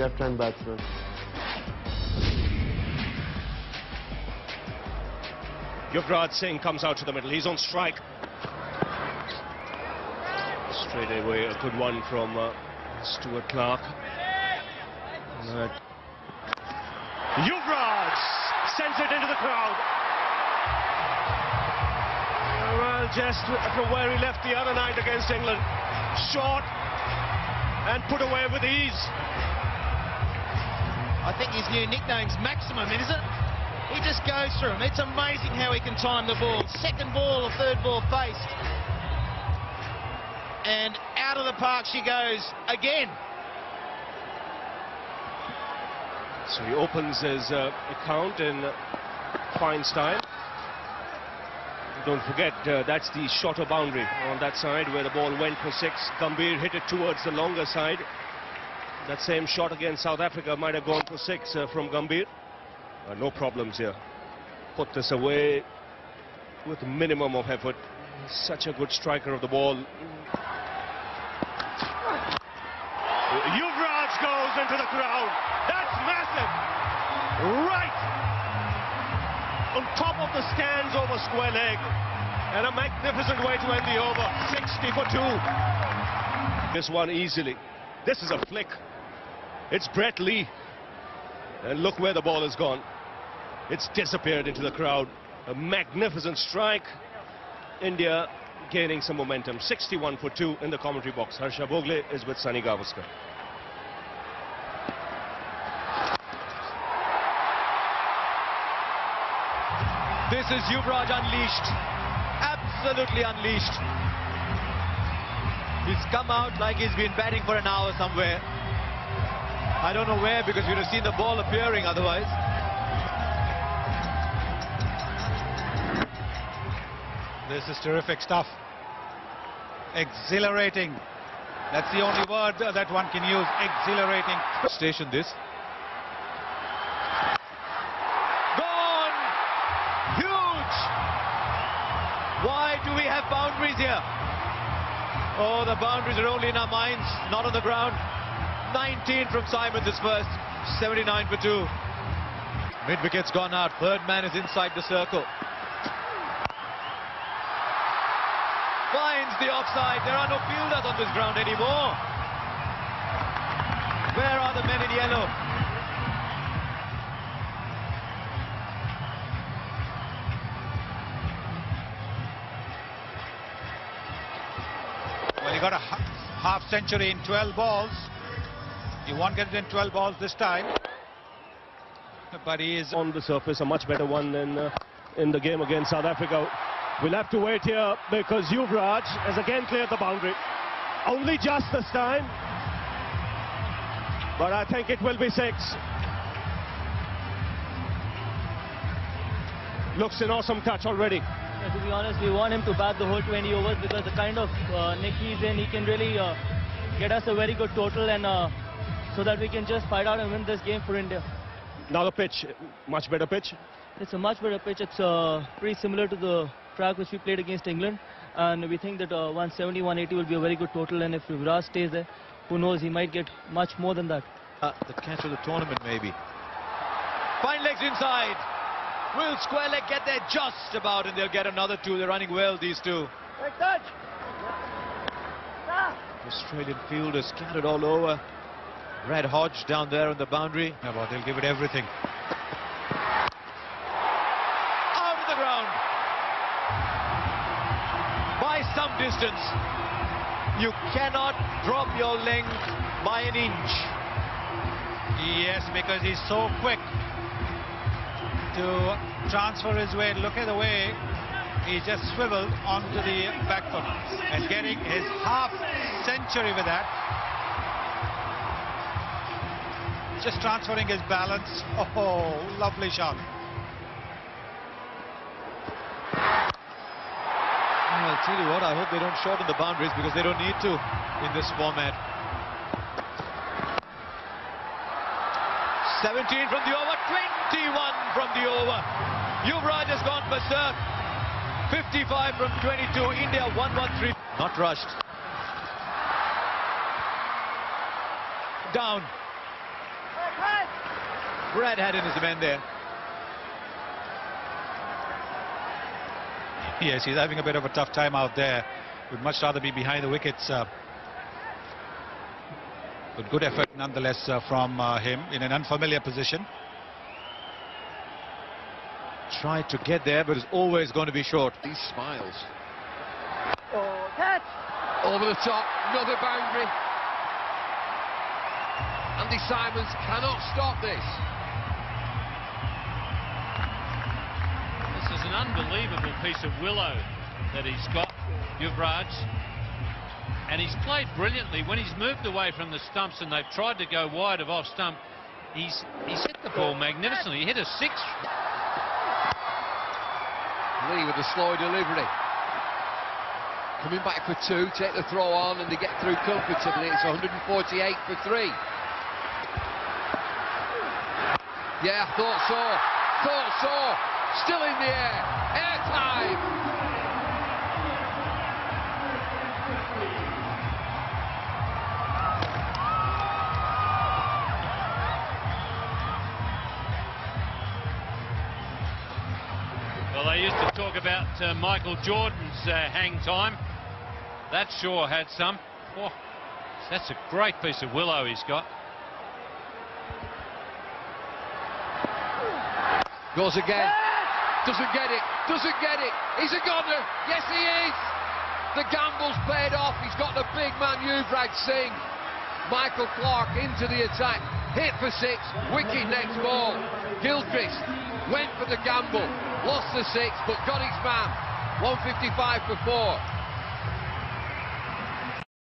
left-hand batsman. Yuvraj Singh comes out to the middle. He's on strike. Straight away, a good one from uh, Stuart Clark. Uh, Yuvraj sends it into the crowd. Well, just from where he left the other night against England. Short and put away with ease. I think his new nickname's Maximum, isn't it? He just goes through them. It's amazing how he can time the ball. Second ball or third ball faced. And out of the park she goes again. So he opens his uh, account in Feinstein. Don't forget, uh, that's the shorter boundary on that side where the ball went for six. Gambhir hit it towards the longer side. That same shot against South Africa might have gone for six uh, from Gambhir. Uh, no problems here. Put this away with minimum of effort. Such a good striker of the ball. Yuvraj goes into the crowd. That's massive. Right on top of the stands over square leg. And a magnificent way to end the over. 60 for two. This one easily. This is a flick. It's Brett Lee. And look where the ball has gone. It's disappeared into the crowd. A magnificent strike. India gaining some momentum. 61 for 2 in the commentary box. Harsha Bhogle is with Sunny Gavaskar. This is Yuvraj unleashed. Absolutely unleashed. He's come out like he's been batting for an hour somewhere. I don't know where because we'd have seen the ball appearing otherwise. This is terrific stuff. Exhilarating. That's the only word that one can use. Exhilarating. Station this. Gone! Huge! Why do we have boundaries here? Oh, the boundaries are only in our minds, not on the ground. 19 from Symonds is first, 79 for two. Mid wicket's gone out, third man is inside the circle. Finds the offside, there are no fielders on this ground anymore. Where are the men in yellow? Well, he got a half century in 12 balls. He won't get it in 12 balls this time. But he is on the surface, a much better one than uh, in the game against South Africa. We'll have to wait here because Yuvraj has again cleared the boundary. Only just this time. But I think it will be six. Looks an awesome touch already. Yeah, to be honest, we want him to bat the whole 20 overs because the kind of uh, nick he's in, he can really uh, get us a very good total and uh, so that we can just fight out and win this game for India. Now the pitch, much better pitch. It's a much better pitch. It's uh, pretty similar to the track which we played against England. And we think that uh, 170, 180 will be a very good total. And if Yuvraj stays there, who knows, he might get much more than that. Uh, the catch of the tournament, maybe. Fine legs inside. Will Square leg get there just about, and they'll get another two. They're running well, these two. Great touch. Australian fielders scattered all over. Brad Hodge down there on the boundary. Yeah, well, they'll give it everything. Out of the ground. By some distance. You cannot drop your length by an inch. Yes, because he's so quick to transfer his weight. Look at the way he just swiveled onto the back foot and getting his half century with that. Just transferring his balance. Oh, lovely shot. I'll tell you what, I hope they don't shorten the boundaries because they don't need to in this format. 17 from the over, 21 from the over. Yuvraj has gone berserk. 55 from 22, India 113. Not rushed. Down. Brad Haddin in his man there. Yes, he's having a bit of a tough time out there. Would much rather be behind the wickets. Uh, but good effort nonetheless uh, from uh, him in an unfamiliar position. Tried to get there, but it's always going to be short. He smiles. Oh, catch! Over the top, another boundary. Andy Symonds cannot stop this. Unbelievable piece of willow that he's got, Yuvraj. And he's played brilliantly. When he's moved away from the stumps and they've tried to go wide of off stump, he's he's hit the ball magnificently. He hit a six. Lee with the slow delivery. Coming back for two, take the throw on, and they get through comfortably. It's 148 for three. Yeah, I thought so. Thought so. Still in the air. Air time. Well, they used to talk about uh, Michael Jordan's uh, hang time. That sure had some. Oh, that's a great piece of willow he's got. Goes again. Doesn't get it. Doesn't get it. He's a goner. Yes, he is. The gamble's paid off. He's got the big man Yuvraj Singh. Michael Clarke into the attack. Hit for six. Wicket next ball. Gilchrist went for the gamble. Lost the six, but got his man. 155 for four.